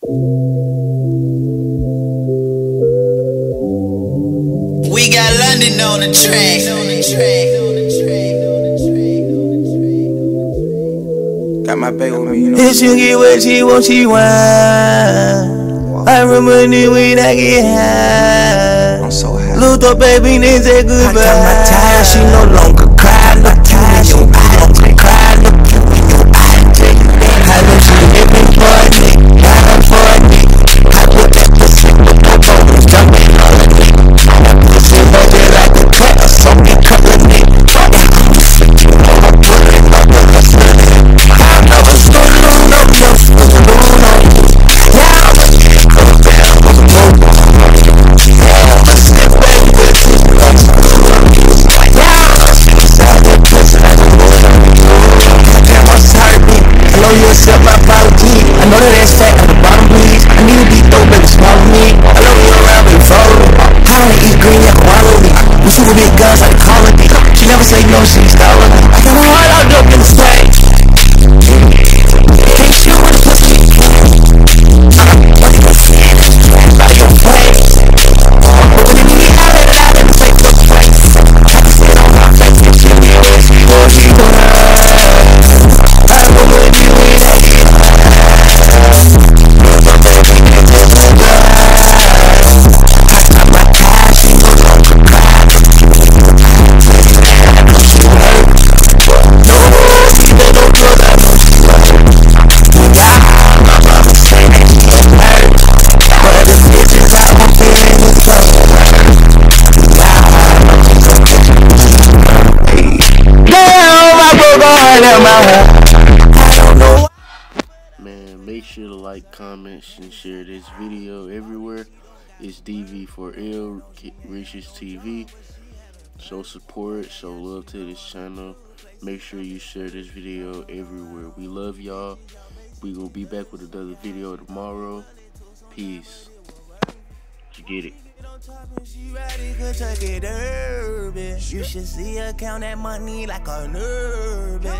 We got London on the track. Got my baby with me, you know. If she get what she want, she want. I remember when I get high. I'm so happy. Little baby, then say goodbye. I got my time, she know you accept my apology. I know that that's fat at the bottom, please. I need to be dope, baby, swallow me. I know you around, baby, follow me. I wanna eat green, can wallow me. We super big guns like of Duty. She never say no, she's stalling me. Broke heart and my heart. I don't know Man, make sure to like, comment, and share this video everywhere. It's DV4L Riches TV. Show support, show love to this channel. Make sure you share this video everywhere. We love y'all. We gonna be back with another video tomorrow. Peace. You get it. You should see her count that money like a nervous.